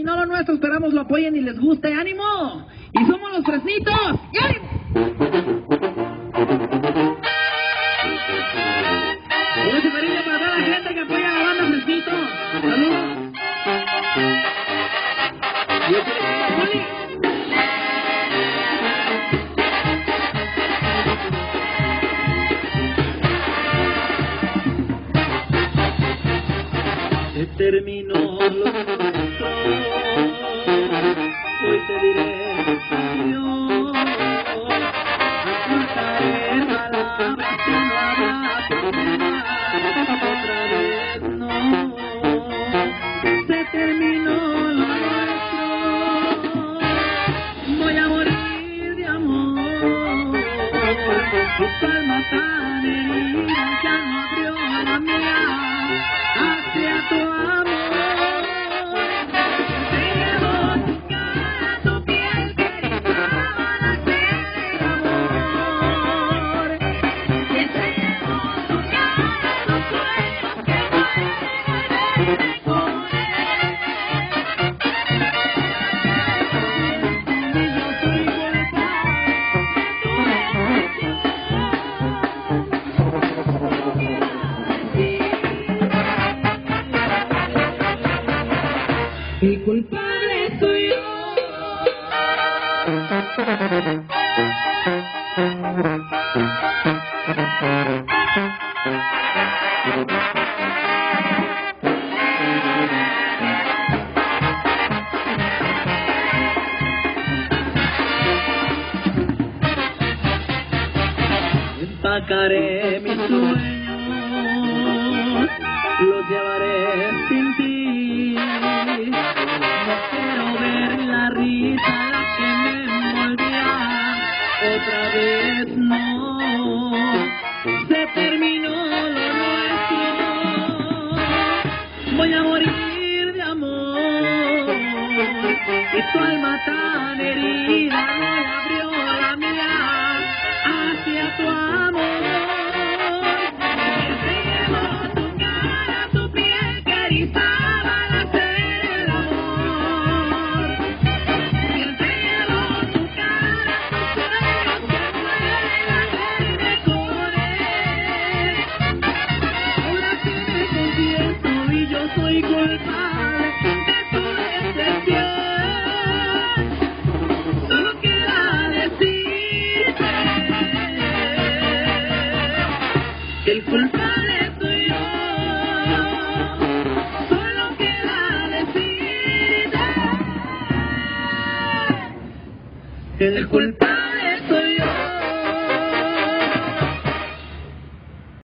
No lo nuestro, esperamos lo apoyen y les guste. ¡Ánimo! Y somos los Fresnitos. ¡Y ánimo! Saludos. Terminó mía hacia tu amor. El culpable soy yo. Empacaré mis sueños, los llevaré otra vez no. Se terminó lo nuestro, voy a morir de amor. Y tu alma tan herida no abrió el culpable soy yo. Solo queda decirte que el culpable soy yo.